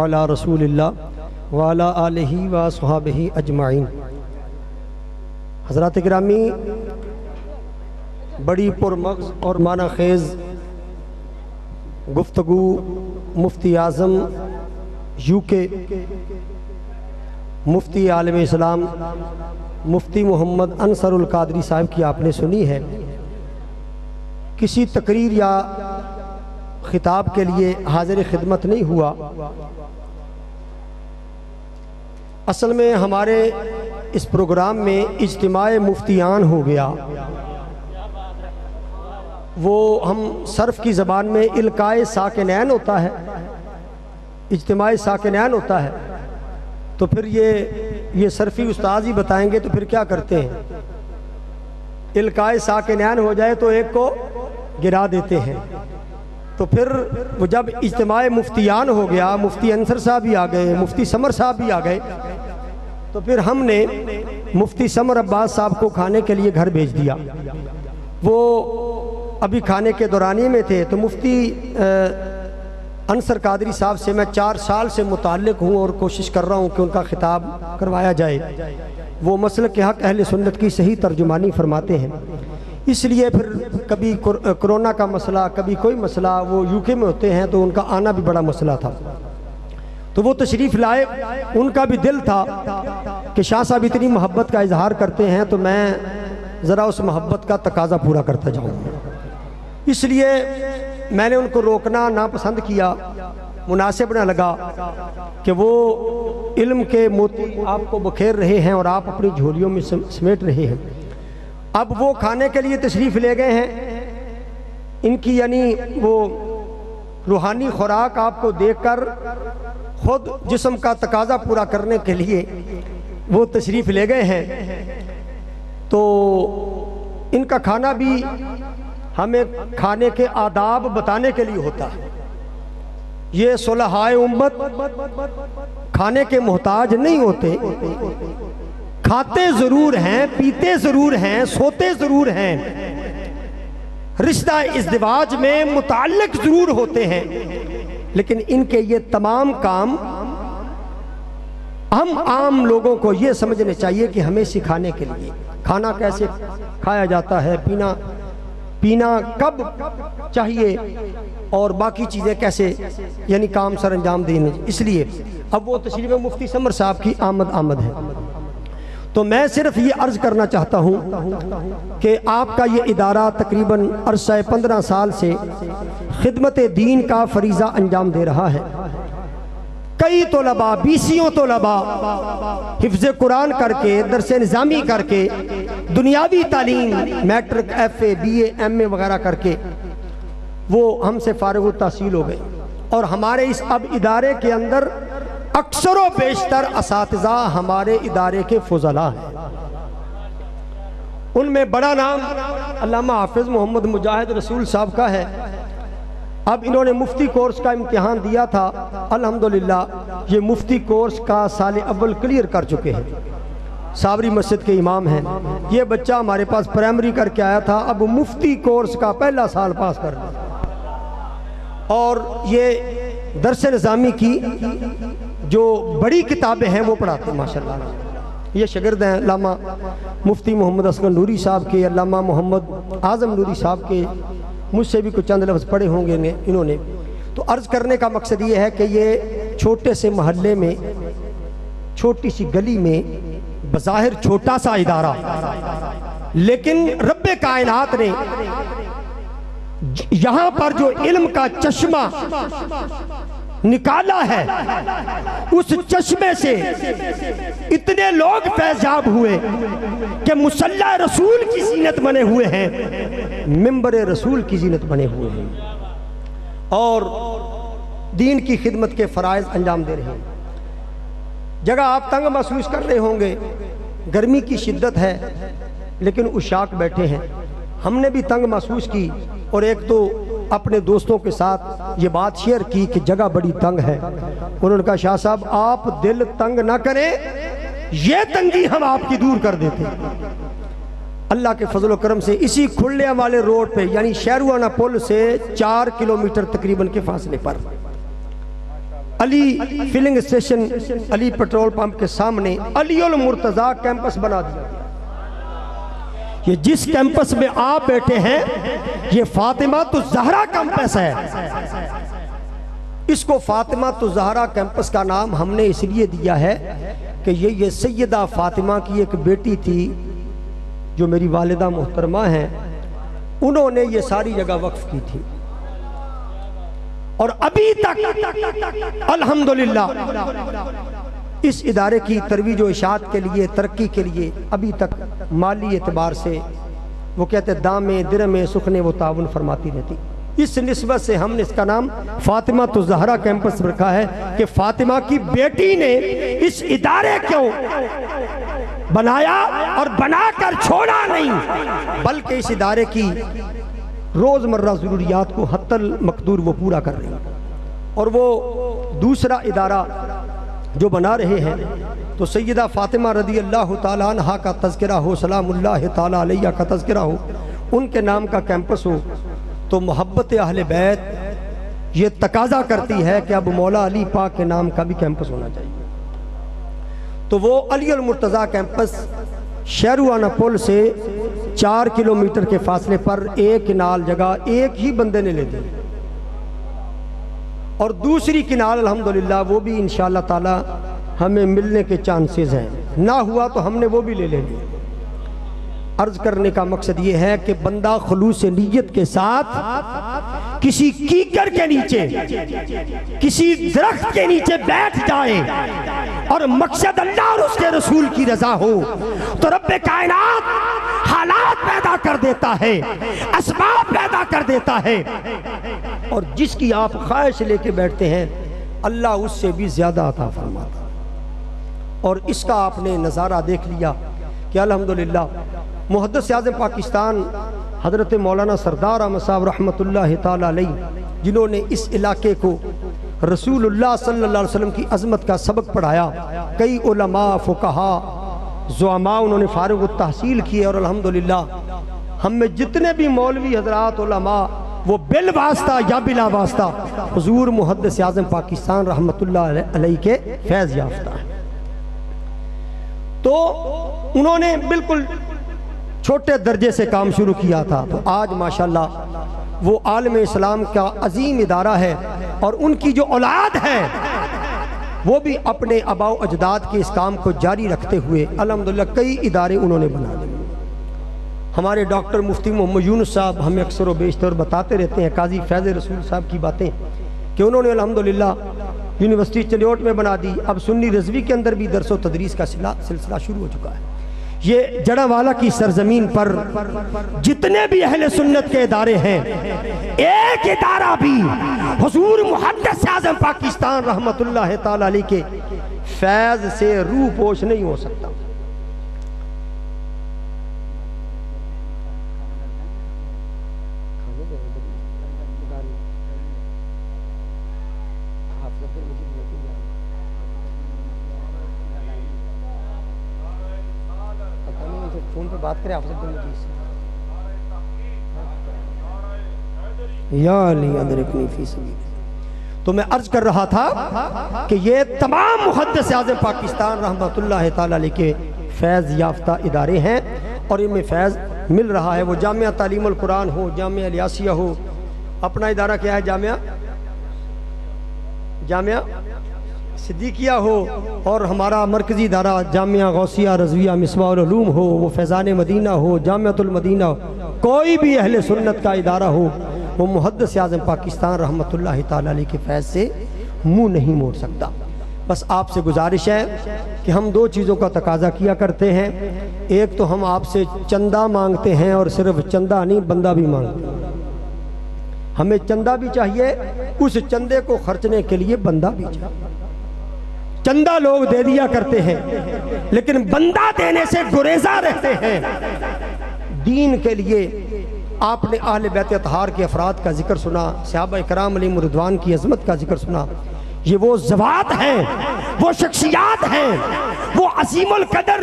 अला रसूल वाला आलही व सहाबही अजमाइन हज़रत ग्रामी बड़ी पुरमग्ज़ और माना खेज़ गुफ्तगु मुफ्ती आज़म यू के मुफ्ती आलम इस्लाम, मुफ्ती मोहम्मद अनसरुल कादरी साहब की आपने सुनी है। किसी तकरीर या खिताब के लिए हाजिर खिदमत नहीं हुआ। असल में हमारे इस प्रोग्राम में इज्तम मुफ्तियान हो गया। वो हम सर्फ की ज़बान में इल्काए साकिनैन होता है इज्तम साकिनैन होता है। तो फिर ये ये सर्फी उस्ताद ही बताएँगे तो फिर क्या करते हैं? इल्काए साकिनैन हो जाए तो एक को गिरा देते हैं। तो फिर वो जब इज्तम मुफ्तियान हो गया, मुफ्ती अंसर साहब भी आ गए, मुफ्ती समर साहब भी आ गए तो फिर हमने मुफ्ती समर अब्बास साहब को खाने के लिए घर भेज दिया। वो अभी खाने के दौरानी में थे तो मुफ्ती अनसर कादरी साहब से मैं चार साल से मुतल हूँ और कोशिश कर रहा हूँ कि उनका खिताब करवाया जाए। वो मसल के हक अहल सुन्नत की सही तर्जुमानी फरमाते हैं। इसलिए फिर कभी कोरोना का मसला, कभी कोई मसला, वो यूके में होते हैं तो उनका आना भी बड़ा मसला था। तो वो तशरीफ़ लाए, उनका भी दिल था कि शाह साहब इतनी मोहब्बत का इजहार करते हैं तो मैं ज़रा उस मोहब्बत का तकाजा पूरा करता जाऊँ। इसलिए मैंने उनको रोकना नापसंद किया, मुनासिब न लगा कि वो इल्म के मोती आपको बखेर रहे हैं और आप अपनी झोलियों में समेट रहे हैं। अब वो खाने के लिए तशरीफ़ ले गए हैं। इनकी यानी वो रूहानी खुराक आपको देखकर खुद जिसम का तकाजा पूरा करने के लिए वो तशरीफ़ ले गए हैं। तो इनका खाना भी हमें खाने के आदाब बताने के लिए होता है। ये सुलहाय उम्मत खाने के मोहताज नहीं होते। खाते ज़रूर हैं, पीते ज़रूर हैं, सोते ज़रूर हैं। रिश्ता इज्दिवाज में मुतक ज़रूर होते हैं। लेकिन इनके ये तमाम काम, हम आम लोगों को ये समझने चाहिए कि हमें सिखाने के लिए। खाना कैसे खाया जाता है, पीना पीना कब चाहिए, और बाकी चीज़ें कैसे, यानी काम सर अंजाम देने। इसलिए अब वो तशरीफ़ मुफ्ती समर साहब की आमद आमद है। तो मैं सिर्फ़ ये अर्ज़ करना चाहता हूँ कि आपका ये इदारा तकरीबन अरसा पंद्रह साल से खिदमत दीन का फरीज़ा अंजाम दे रहा है। कई तोलबा, बीसियों तोलबा हिफ्ज कुरान करके, दरस निज़ामी करके, दुनियावी तालीम, matric F A B M A वगैरह करके वो हमसे फारग तहसील हो गए। और हमारे इस अब इदारे के अंदर अक्सर बेशतर इस हमारे इदारे के फजला हैं। उनमें बड़ा नाम अल्लामा हाफिज़ मोहम्मद मुजाहिद रसूल साहब का है। अब इन्होंने मुफ्ती कोर्स का इम्तिहान दिया था। अल्हम्दुलिल्लाह, ये मुफ्ती कोर्स का साल अव्वल क्लियर कर चुके हैं। सावरी मस्जिद के इमाम हैं। ये बच्चा हमारे पास प्राइमरी करके आया था। अब मुफ्ती कोर्स का पहला साल पास कर और ये दरस निज़ामी की जो बड़ी किताबें हैं, वो पढ़ाते हैं, माशाल्लाह। ये शगिर्द हैं लामा मुफ्ती मोहम्मद असगर नूरी साहब के, लामा मोहम्मद आज़म नूरी साहब के। मुझसे भी कुछ चंद लफ्ज़ पढ़े होंगे इन्होंने। तो अर्ज़ करने का मकसद ये है कि ये छोटे से महल्ले में, छोटी सी गली में, बज़ाहिर छोटा सा इदारा। लेकिन रब कायनात ने यहाँ पर जो इल्म का चश्मा निकाला है। उस चश्मे से इतने लोग फैजाब हुए कि मुसल्ला रसूल की जीनत बने हुए हैं, मिंबर रसूल की जीनत बने हुए हैं। और दीन की खिदमत के फ़रज़ अंजाम दे रहे हैं। जगह आप तंग महसूस कर रहे होंगे, गर्मी की शिद्दत है, लेकिन उशाक बैठे हैं। हमने भी तंग महसूस की, और एक तो अपने दोस्तों के साथ ये बात शेयर की कि जगह बड़ी तंग है। उन्होंने कहा, शाह साहब, आप दिल तंग ना करें, ये तंगी हम आपकी दूर कर देते अल्लाह के फजल करम से इसी खुले वाले रोड पे, यानी शहरुआना पुल से चार किलोमीटर तकरीबन के फासले पर, Ali filling station, Ali petrol pump के सामने अली मुर्तज़ा कैंपस बना दिया ये जिस कैंपस में आप बैठे हैं, ये फातिमा तो जहरा कैंपस है। इसको फातिमा तो जहरा कैंपस का नाम हमने इसलिए दिया है कि ये ये सैयदा फातिमा की एक बेटी थी, जो मेरी वालदा मोहतरमा हैं। उन्होंने ये सारी जगह वक्फ की थी। और अभी तक, अल्हम्दुलिल्लाह इस इदारे की तरवीज इशात के लिए, तरक्की के लिए अभी तक माली एतबार से वो कहते दामे, दिर में सुखने वो ताउन फरमाती रहती। इस नस्बत से हमने इसका नाम फातिमा तो जहरा कैंपस रखा है कि फातिमा की बेटी ने इस इदारे को बनाया और बनाकर छोड़ा नहीं, बल्कि इस इदारे की रोज़मर्रा ज़रूरियात को हत्तल मकदूर वो पूरा कर रही और वो दूसरा इदारा जो बना रहे हैं। तो सैदा फ़ातिमा रदी अल्लाह तहा का तस्करा हो सलाम तैया का तस्करा हो, उनके नाम का कैंपस हो तो मोहब्बत अहल बैत ये तकाजा करती है कि अब मौला अली पाक के नाम का भी कैंपस होना चाहिए। तो वो अली मुर्तज़ा कैंपस शहरुआना पुल से चार किलोमीटर के फासले पर एक नाल जगह एक ही बंदे ने ले दी। और दूसरी किनाल, अल्हम्दुलिल्लाह, वो भी इन ताला हमें मिलने के चांसेस हैं। ना हुआ तो हमने वो भी ले लेनी अर्ज़ करने का मकसद ये है कि बंदा खलूस नीयत के साथ किसी कीकर के नीचे, किसी दरख्त के नीचे बैठ जाए और मकसद अल्लाह और उसके रसूल की रजा हो तो रब कायनात हालात पैदा कर देता है, असबाब पैदा कर देता है। और जिसकी आप ख्वाहिश लेके बैठते हैं, अल्लाह उससे भी ज़्यादा अता फरमाता और इसका आपने नज़ारा देख लिया कि अल्हम्दुलिल्लाह मुहदस आज़म पाकिस्तान, हज़रत मौलाना सरदार अहमद साहब रहमत जिन्होंने इस इलाके को रसूलुल्लाह सल्लल्लाहु अलैहि वसल्लम की अजमत का सबक पढ़ाया, कई उलमा, फ़ुकहा, जुआमा, उन्होंने फ़ारूक तहसील किए और अल्हम्दुलिल्लाह, हम में जितने भी मौलवी हजरात, उलमा वो बिल वास्ता या बिला वास्ता। हजूर मुहदस आज़म पाकिस्तान रहमत के फैज़ याफ्ता। है तो उन्होंने बिल्कुल छोटे दर्जे से काम शुरू किया था। तो आज माशाल्लाह वो आलम इस्लाम का अजीम इदारा है और उनकी जो औलाद है, वो भी अपने अबाव अजदाद के इस काम को जारी रखते हुए अलहमदिल्ला कई इदारे उन्होंने बना दिए हमारे डॉक्टर मुफ्ती मोहम्मद यूनुस साहब हमें अक्सर बेशतर बताते रहते हैं, काजी फैज़ रसूल साहब की बातें, कि उन्होंने अलहमदिल्ला यूनिवर्सिटी चलियोट में बना दी। अब सुन्नी रजवी के अंदर भी दरसो तदरीस का सिलसिला शुरू हो चुका है। ये जड़ावाला की सरजमीन पर जितने भी अहल सुन्नत के इदारे हैं, एक इदारा भी हजूर मुहदस पाकिस्तान रहमत के फैज से रूह पोश नहीं हो सकता। बात करें, आपसे तो मैं अर्ज़ कर रहा था कि ये तमाम मुहदस आज़म पाकिस्तान रहमत के फैज़ याफ्ता इदारे हैं और इनमें फैज़ मिल रहा है। वो जामिया तालीम कुरान हो, जामिया लियासिया हो, अपना इदारा क्या है जामिया? जामिया? सिद्दीकिया हो और हमारा मरकज़ी दारा जामिया गौसिया रजविया मिसवालूम हो, वो फैज़ान मदीना हो जामियातुलमदीना हो कोई भी अहल सुन्नत का इदारा हो, वो मुहदस आज़म पाकिस्तान रहमत ताली के फैज़ से मुँह नहीं मोड़ सकता। बस आपसे गुजारिश है कि हम दो चीज़ों का तकाजा किया करते हैं। एक तो हम आपसे चंदा मांगते हैं और सिर्फ़ चंदा नहीं, बंदा भी मांगते हैं। हमें चंदा भी चाहिए, उस चंदे को खर्चने के लिए बंदा भी चाहिए। चंदा लोग दे दिया करते हैं, लेकिन बंदा देने से गुरेजा रहते हैं। दीन के लिए आपने आहल बैत अतहार के अफराद का ज़िक्र सुना सहाबा कराम अली मुरदवान की अजमत का ज़िक्र सुना ये वो जवात हैं, वो शख्सियात हैं, वो अजीमुल कदर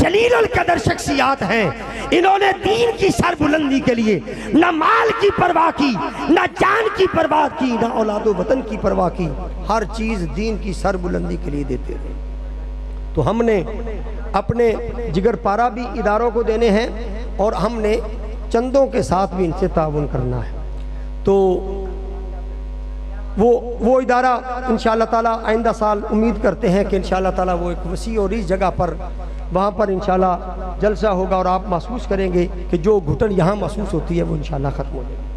जलील कदर शख्सियात हैं। इन्होंने दीन की सरबुलंदी के लिए न माल की परवाह की, न जान की परवाह की, न औलाद वतन की परवाह की, हर चीज़ दीन की सरबुलंदी के लिए देते रहे तो हमने अपने जिगर पारा भी इदारों को देने हैं और हमने चंदों के साथ भी इनसे ताउन करना है। तो वो वो इदारा इन ताला आइंदा साल उम्मीद करते हैं कि इन ताला वो एक वसी और इस जगह पर, वहाँ पर इन जलसा होगा और आप महसूस करेंगे कि जो घुटन यहाँ महसूस होती है वो इन ख़त्म हो जाएगी।